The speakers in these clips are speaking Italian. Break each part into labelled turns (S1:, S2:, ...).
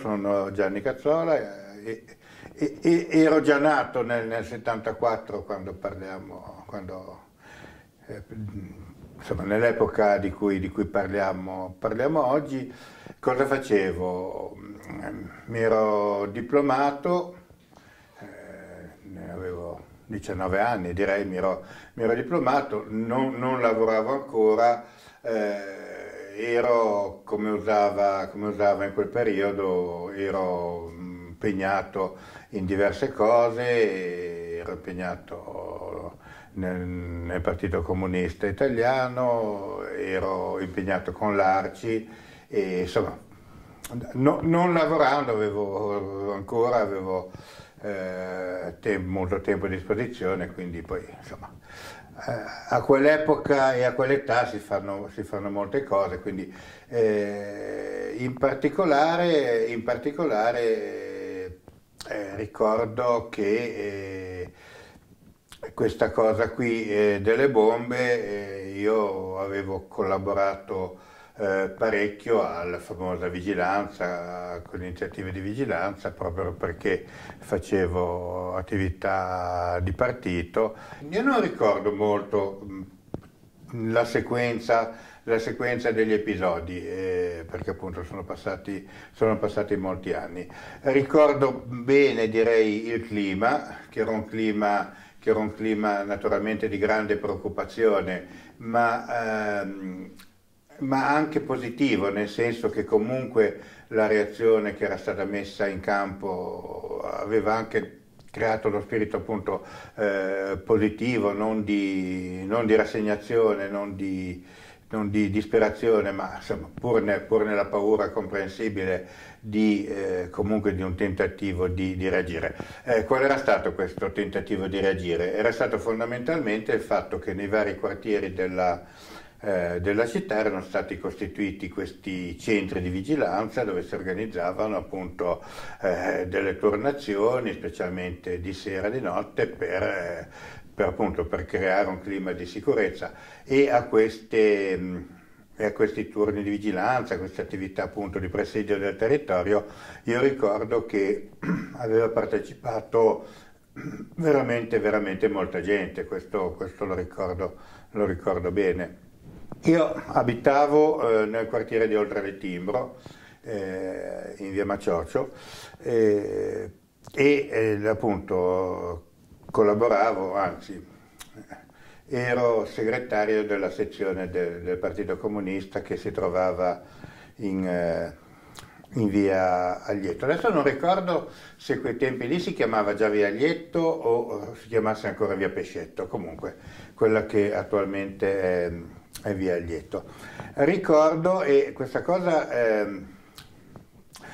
S1: Sono Gianni Cazzola e, e, e ero già nato nel, nel 74 quando parliamo, eh, insomma nell'epoca di cui, di cui parliamo, parliamo, oggi. Cosa facevo? Mi ero diplomato, eh, avevo 19 anni direi, mi ero, mi ero diplomato, non, non, lavoravo ancora. Eh, ero, come usava, come usava, in quel periodo, ero impegnato in diverse cose, ero impegnato nel, nel Partito Comunista Italiano, ero impegnato con l'Arci e insomma, no, non lavorando avevo ancora, avevo eh, tempo, molto tempo a disposizione, quindi poi insomma a quell'epoca e a quell'età si fanno, si fanno, molte cose, quindi eh, in particolare, in particolare eh, ricordo che eh, questa cosa qui eh, delle bombe eh, io avevo collaborato eh, parecchio alla famosa vigilanza, con iniziative di vigilanza, proprio perché facevo attività di partito. Io non ricordo molto la sequenza, la sequenza degli episodi, eh, perché appunto sono passati, sono passati, molti anni. Ricordo bene, direi, il clima, che era un clima, era un clima naturalmente di grande preoccupazione, ma ehm, ma anche positivo, nel senso che comunque la reazione che era stata messa in campo aveva anche creato lo spirito appunto eh, positivo, non di, non di, rassegnazione, non di, non di disperazione, ma insomma, pur, ne, pur, nella paura comprensibile di, eh, comunque di un tentativo di, di reagire. Eh, qual era stato questo tentativo di reagire? Era stato fondamentalmente il fatto che nei vari quartieri della, eh, della città erano stati costituiti questi centri di vigilanza dove si organizzavano appunto eh, delle turnazioni, specialmente di sera e di notte, per, eh, per, appunto, per creare un clima di sicurezza e a queste e a questi turni di vigilanza, a queste attività appunto di presidio del territorio, io ricordo che aveva partecipato veramente, veramente molta gente, questo, questo lo, ricordo, lo ricordo bene. Io abitavo eh, nel quartiere di Oltre Timbro, eh, in via Maciocio, eh, e appunto collaboravo, anzi ero segretario della sezione del, del Partito Comunista che si trovava in, eh, in via Aglietto. Adesso non ricordo se quei tempi lì si chiamava già via Aglietto o si chiamasse ancora via Pescetto, comunque quella che attualmente è e via Lieto. Ricordo, e questa cosa eh,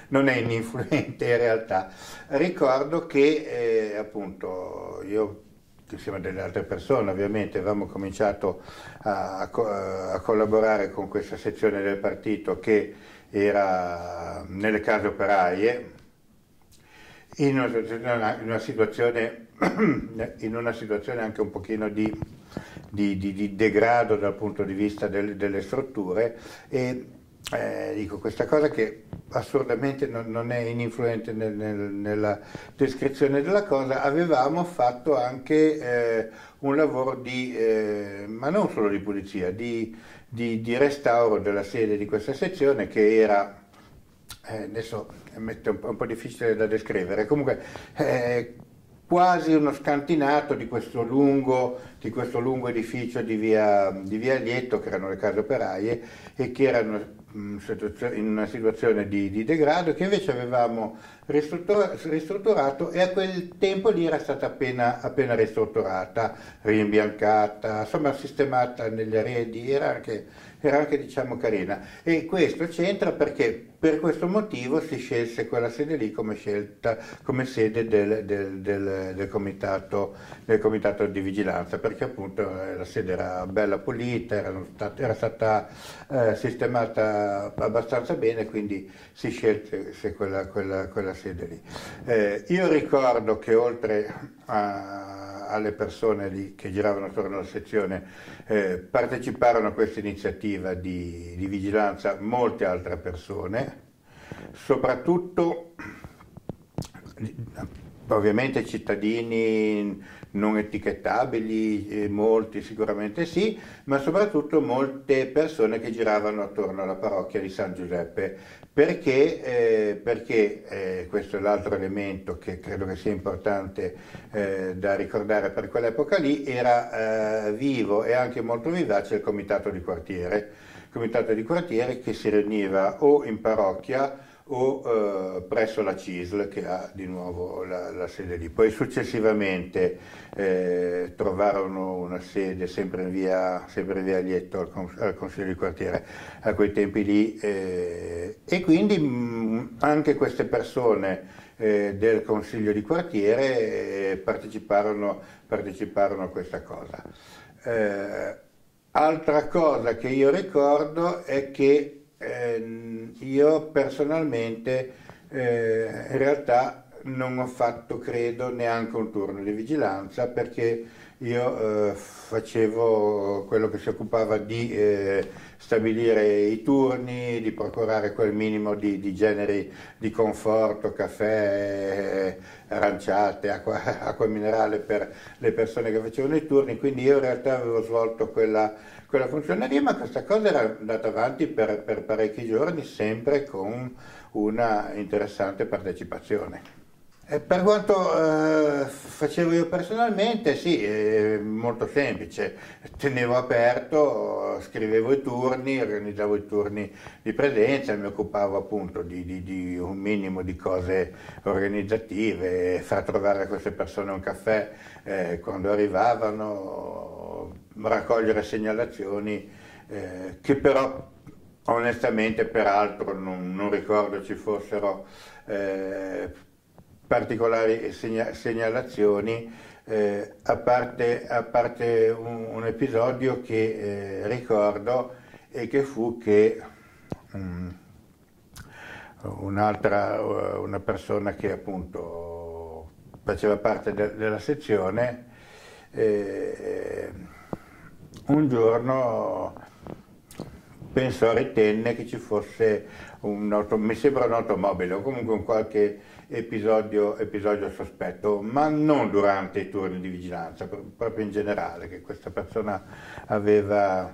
S1: non è ininfluente in realtà, ricordo che eh, appunto io insieme delle altre persone ovviamente avevamo cominciato a, a, a, collaborare con questa sezione del partito che era nelle case operaie in una, in una, situazione, in una situazione anche un pochino di di, di, di degrado dal punto di vista del, delle strutture e eh, dico questa cosa che assolutamente non, non è ininfluente nel, nel, nella descrizione della cosa, avevamo fatto anche eh, un lavoro di, eh, ma non solo di pulizia, di, di, di, restauro della sede di questa sezione che era, eh, adesso è un, un po' difficile da descrivere, comunque eh, quasi uno scantinato di questo lungo, di questo lungo edificio di via, di via Lietto, che erano le case operaie, e che erano in una situazione di, di degrado, che invece avevamo ristrutturato e a quel tempo lì era stata appena, appena ristrutturata, rimbiancata, insomma sistemata negli arredi, era anche, era anche diciamo carina. E questo c'entra perché per questo motivo si scelse quella sede lì come, scelta, come sede del, del, del, del, comitato, del comitato di vigilanza, perché appunto eh, la sede era bella pulita, state, era stata eh, sistemata abbastanza bene, quindi si scelse quella, quella, quella sede lì. Eh, io ricordo che oltre a, alle persone lì che giravano attorno alla sezione eh, parteciparono a questa iniziativa di, di, vigilanza molte altre persone, soprattutto ovviamente cittadini non etichettabili, eh, molti sicuramente sì, ma soprattutto molte persone che giravano attorno alla parrocchia di San Giuseppe, perché, eh, perché eh, questo è l'altro elemento che credo che sia importante eh, da ricordare per quell'epoca lì, era eh, vivo e anche molto vivace il comitato di quartiere, comitato di quartiere che si riuniva o in parrocchia o eh, presso la CISL che ha di nuovo la, la sede lì. Poi successivamente eh, trovarono una sede sempre in via, sempre in via Lietto al, al, Consiglio di quartiere a quei tempi lì eh, e quindi mh, anche queste persone eh, del Consiglio di quartiere eh, parteciparono, parteciparono, a questa cosa. Eh, altra cosa che io ricordo è che eh, io personalmente eh, in realtà non ho fatto, credo, neanche un turno di vigilanza perché io eh, facevo quello che si occupava di eh, stabilire i turni, di procurare quel minimo di, di generi di conforto, caffè, aranciate, acqua, acqua, minerale per le persone che facevano i turni, quindi io in realtà avevo svolto quella, quella funzione lì, ma questa cosa era andata avanti per, per parecchi giorni, sempre con una interessante partecipazione. Eh, per quanto eh, facevo io personalmente, sì, molto semplice. Tenevo aperto, scrivevo i turni, organizzavo i turni di presenza, mi occupavo appunto di, di, di un minimo di cose organizzative, far trovare a queste persone un caffè eh, quando arrivavano, raccogliere segnalazioni eh, che però onestamente peraltro non, non ricordo ci fossero eh, particolari segnalazioni, eh, a parte, a parte un, un, episodio che eh, ricordo e che fu che um, un'altra, una persona che appunto faceva parte de, della sezione, eh, un giorno pensò, ritenne che ci fosse un mi sembra un'automobile o comunque un qualche episodio, episodio sospetto, ma non durante i turni di vigilanza, proprio in generale, che questa persona aveva,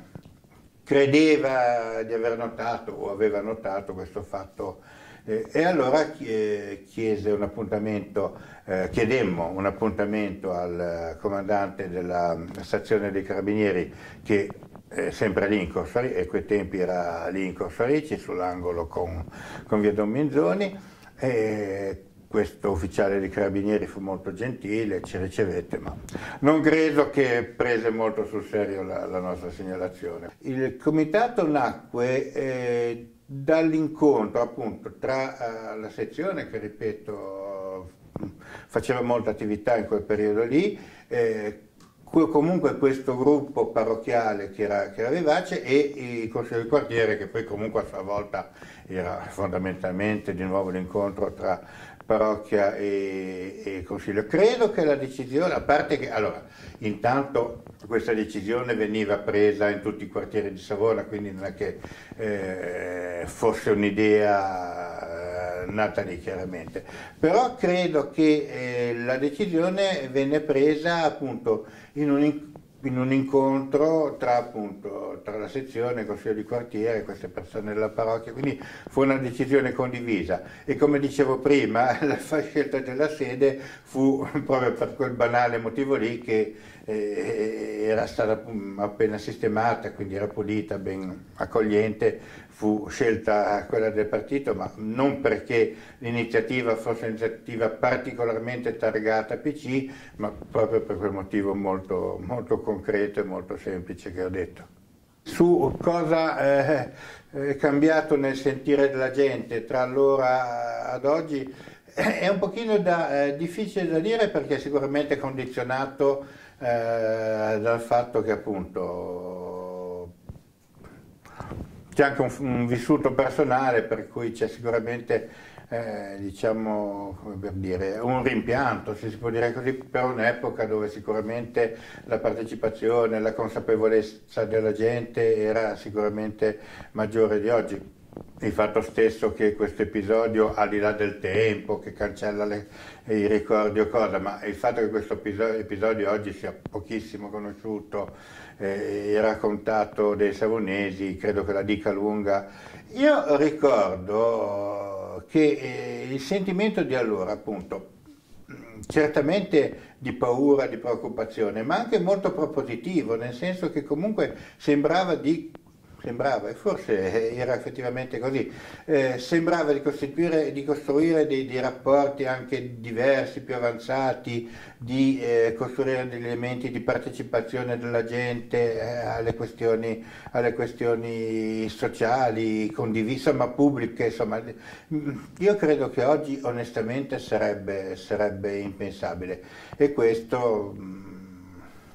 S1: credeva di aver notato o aveva notato questo fatto. Eh, e allora chiese un appuntamento, eh, chiedemmo un appuntamento al comandante della stazione dei carabinieri che è sempre lì in Corso Ricci, e quei tempi era lì in Corso Ricci, sull'angolo con, con via Don Minzoni, e questo ufficiale dei carabinieri fu molto gentile, ci ricevette, ma non credo che prese molto sul serio la, la nostra segnalazione. Il comitato nacque eh, dall'incontro appunto tra uh, la sezione che ripeto faceva molta attività in quel periodo lì, eh, comunque questo gruppo parrocchiale che era, che era vivace e il consiglio di quartiere che poi comunque a sua volta era fondamentalmente di nuovo l'incontro tra parrocchia e, e, consiglio. Credo che la decisione, a parte che, allora, intanto questa decisione veniva presa in tutti i quartieri di Savona, quindi non è che eh, fosse un'idea nata chiaramente, però credo che eh, la decisione venne presa appunto in un in un incontro tra, appunto, tra la sezione, il consiglio di quartiere queste persone della parrocchia, quindi fu una decisione condivisa. E come dicevo prima la scelta della sede fu proprio per quel banale motivo lì che eh, era stata mm, appena sistemata, quindi era pulita, ben accogliente, fu scelta quella del partito, ma non perché l'iniziativa fosse un'iniziativa particolarmente targata PC, ma proprio per quel motivo molto, molto concreto e molto semplice che ho detto. Su cosa eh, è cambiato nel sentire della gente tra allora ad oggi è un pochino da, eh, difficile da dire perché sicuramente condizionato eh, dal fatto che appunto c'è anche un, un, vissuto personale per cui c'è sicuramente eh, diciamo dire un rimpianto se si può dire così per un'epoca dove sicuramente la partecipazione la consapevolezza della gente era sicuramente maggiore di oggi. Il fatto stesso che questo episodio, al di là del tempo, che cancella le, i ricordi o cosa, ma il fatto che questo episodio, episodio oggi sia pochissimo conosciuto eh, e raccontato dai savonesi, credo che la dica lunga. Io ricordo che eh, il sentimento di allora, appunto, certamente di paura, di preoccupazione, ma anche molto propositivo, nel senso che comunque sembrava di sembrava, e forse era effettivamente così, eh, sembrava di, di costruire dei, dei, rapporti anche diversi, più avanzati, di eh, costruire degli elementi di partecipazione della gente eh, alle, questioni, alle, questioni, sociali, condivise, ma pubbliche. Insomma, io credo che oggi onestamente sarebbe, sarebbe impensabile e questo,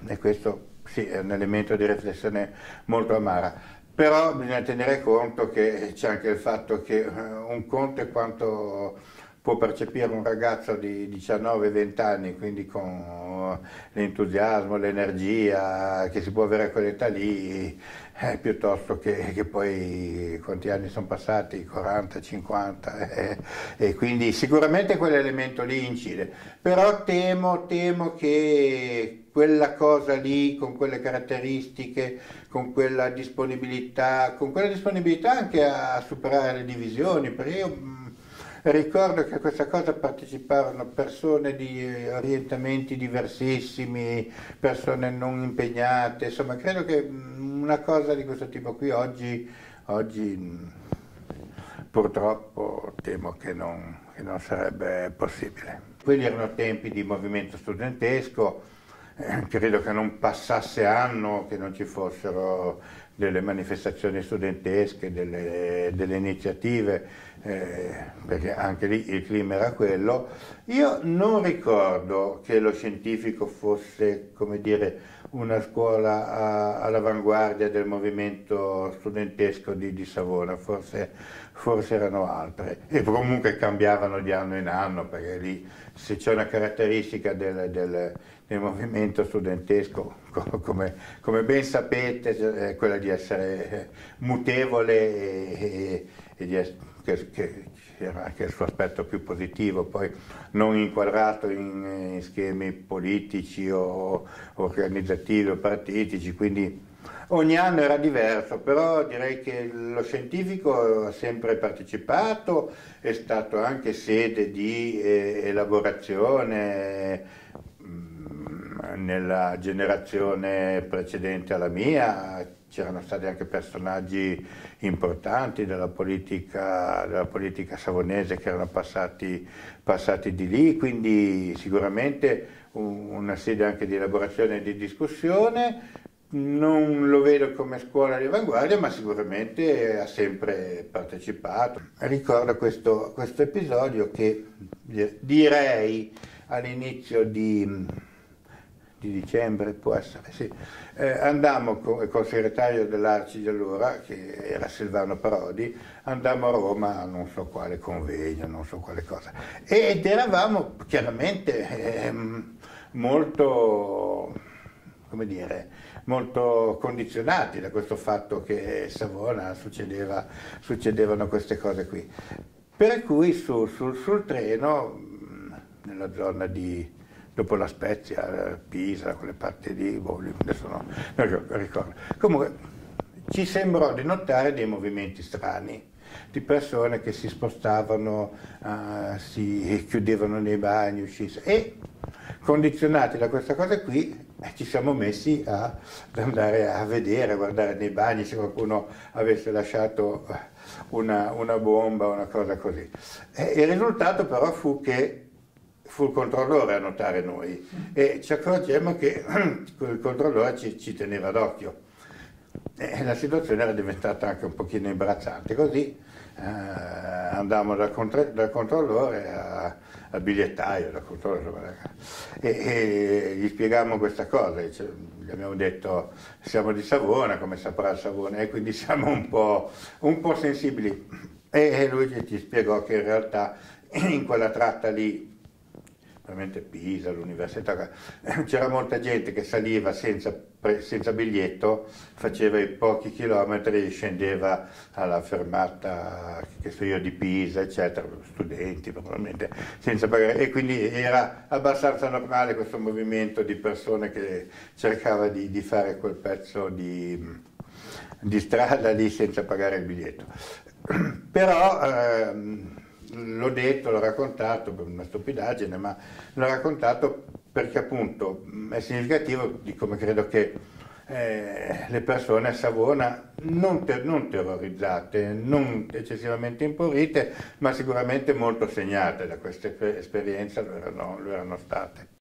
S1: e questo sì, è un elemento di riflessione molto amara. Però bisogna tenere conto che c'è anche il fatto che eh, un conto è quanto può percepire un ragazzo di 19-20 anni, quindi con l'entusiasmo, l'energia che si può avere a quell'età lì, eh, piuttosto che, che, poi quanti anni sono passati, 40, 50, eh, e quindi sicuramente quell'elemento lì incide. Però temo, temo che quella cosa lì, con quelle caratteristiche, con quella disponibilità, con quella disponibilità anche a superare le divisioni, perché io mh, ricordo che a questa cosa parteciparono persone di orientamenti diversissimi, persone non impegnate, insomma credo che mh, una cosa di questo tipo qui oggi, oggi mh, purtroppo temo che non, che non sarebbe possibile. Quelli erano tempi di movimento studentesco, credo che non passasse anno che non ci fossero delle manifestazioni studentesche, delle, delle iniziative, eh, perché anche lì il clima era quello. Io non ricordo che lo scientifico fosse, come dire, una scuola all'avanguardia del movimento studentesco di, di Savona, forse, forse, erano altre, e comunque cambiavano di anno in anno, perché lì se c'è una caratteristica del, del nel movimento studentesco, come, come ben sapete, è quella di essere eh, mutevole e, e di essere, che, che era anche il suo aspetto più positivo, poi non inquadrato in, in schemi politici o organizzativi o partitici, quindi ogni anno era diverso, però direi che lo scientifico ha sempre partecipato, è stato anche sede di eh, elaborazione nella generazione precedente alla mia c'erano stati anche personaggi importanti della politica, della politica savonese che erano passati, passati, di lì, quindi sicuramente una sede anche di elaborazione e di discussione. Non lo vedo come scuola di avanguardia, ma sicuramente ha sempre partecipato. Ricordo questo, questo episodio che direi all'inizio di di dicembre, può essere, sì. Eh, andammo con, col segretario dell'Arci di allora, che era Silvano Parodi, andammo a Roma a non so quale convegno, non so quale cosa. Ed eravamo chiaramente eh, molto, come dire, molto condizionati da questo fatto che a Savona succedeva, succedevano queste cose qui. Per cui su, su, sul treno, nella zona di dopo la Spezia, Pisa, quelle parti lì, boh, adesso no, non ricordo. Comunque ci sembrò di notare dei movimenti strani di persone che si spostavano, uh, si chiudevano nei bagni, uscissero e condizionati da questa cosa qui eh, ci siamo messi a, ad andare a vedere, a guardare nei bagni se qualcuno avesse lasciato una, una bomba una cosa così. E il risultato però fu che fu il controllore a notare noi e ci accorgemmo che il controllore ci, ci teneva d'occhio. E la situazione era diventata anche un pochino imbarazzante, così eh, andammo dal, contro- dal controllore a, al bigliettaio dal controllore, e, e, gli spiegammo questa cosa, cioè, gli abbiamo detto siamo di Savona, come saprà Savona, e quindi siamo un po', un po sensibili. E lui ci spiegò che in realtà in quella tratta lì veramente Pisa, l'università, c'era molta gente che saliva senza, senza, biglietto, faceva i pochi chilometri, scendeva alla fermata, che so io, di Pisa, eccetera, studenti probabilmente, senza pagare, e quindi era abbastanza normale questo movimento di persone che cercava di, di fare quel pezzo di, di strada lì senza pagare il biglietto. Però ehm, l'ho detto, l'ho raccontato per una stupidaggine, ma l'ho raccontato perché appunto è significativo di come credo che eh, le persone a Savona non, ter- non, terrorizzate, non eccessivamente impaurite, ma sicuramente molto segnate da questa esperienza lo erano, lo erano state.